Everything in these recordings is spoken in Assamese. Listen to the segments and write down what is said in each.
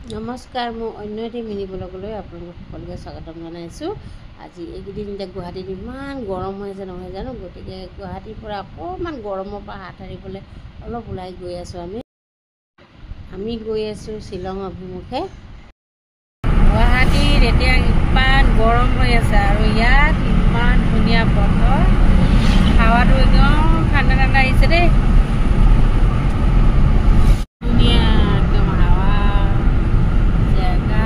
নমস্কাৰ মোৰ অন্য এটি মিনি ব্লগলৈ আপোনালোক সকলোকে স্বাগতম জনাইছোঁ। আজি এইকেইদিন এতিয়া গুৱাহাটীত ইমান গৰম হৈ আছে নহয় জানো? গতিকে গুৱাহাটীৰ পৰা অকণমান গৰমৰ পৰা হাত সাৰিবলৈ অলপ ওলাই গৈ আছোঁ আমি। আমি গৈ আছোঁ শ্বিলং অভিমুখে। গুৱাহাটীত এতিয়া ইমান গৰম হৈ আছে আৰু ইয়াত ইমান ধুনীয়া বতৰ হাৱাটো একদম ঠাণ্ডা ঠাণ্ডা আহিছে দেই ধুনীয়া একদম হাৱা জেগা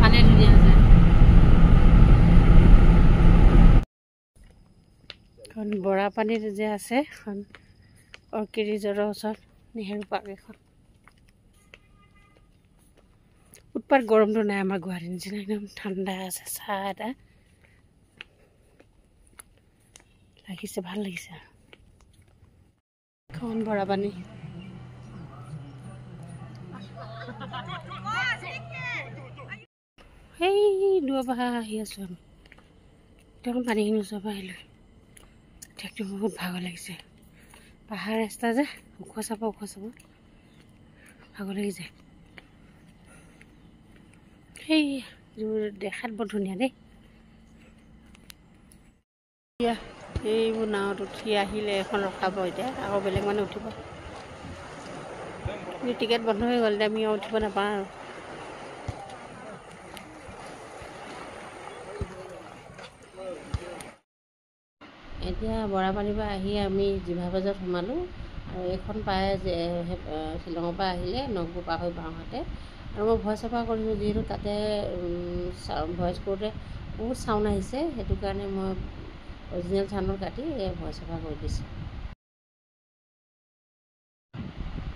মানে ধুনীয়া আছে এখন বৰাপানীত যে আছে এখন অৰ্কিড ৰিজৰ্টৰ ওচৰত নেহেৰু পাৰ্ক এখন। উৎপাত গৰমটো নাই আমাৰ গুৱাহাটীৰ নিচিনা একদম ঠাণ্ডা আছে চাহ এটা। লাগিছে ভাল লাগিছে। এখন বৰাপানী সেই দূৰৰ পৰা আহি আছোঁ আমি। একদম পানীখিনি ওচৰৰ পৰা আহিলোঁ একদম বহুত ভাগৰ লাগিছে। পাহাৰ ৰাস্তা যে ওখ চাপ ওখ চাপ। ভাগৰ লাগি যায় সেই দেখাত বৰ ধুনীয়া দেই। এইবোৰ নাৱত উঠি আহিলে এখন ৰখাব এতিয়া আকৌ বেলেগ মানুহ উঠিব। টিকেট বন্ধ হৈ গ'ল এতিয়া আমি উঠিব নাপাওঁ আৰু। এতিয়া বৰাপানীৰ পৰা আহি আমি জিভা বাজত সোমালোঁ আৰু এইখন যে শ্বিলঙৰ পৰা আহিলে নগবোৰ পাৰ হৈ বাওঁহাতে। আৰু মই ভইচ অভাৰ কৰিছোঁ যিহেতু তাতে ভইচ কৰোঁতে বহুত চাউণ্ড আহিছে সেইটো কাৰণে মই অৰিজিনেল চাউণ্ডত কাটি এই ভইচ অভাৰ কৰি দিছোঁ।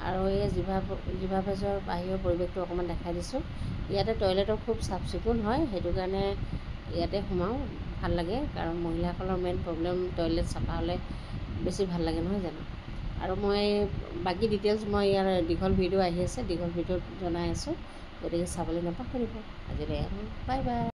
আৰু এই জিভা জিভা বাজৰ বাহিৰৰ পৰিৱেশটো অকণমান দেখাই দিছোঁ। ইয়াতে টয়লেটৰ খুব চাফ চিকুণ হয় সেইটো কাৰণে ইয়াতে সোমাওঁ। ভাল লাগে কাৰণ মহিলাসকলৰ মেইন প্ৰব্লেম টয়লেট চাফা হ'লে বেছি ভাল লাগে নহয় জানো? আৰু মই বাকী ডিটেইলছ মই ইয়াৰ দীঘল ভিডিঅ' আহি আছে দীঘল ভিডিঅ'ত জনাই আছোঁ গতিকে চাবলৈ নাপাহৰিব। আজিলৈ বাই বাই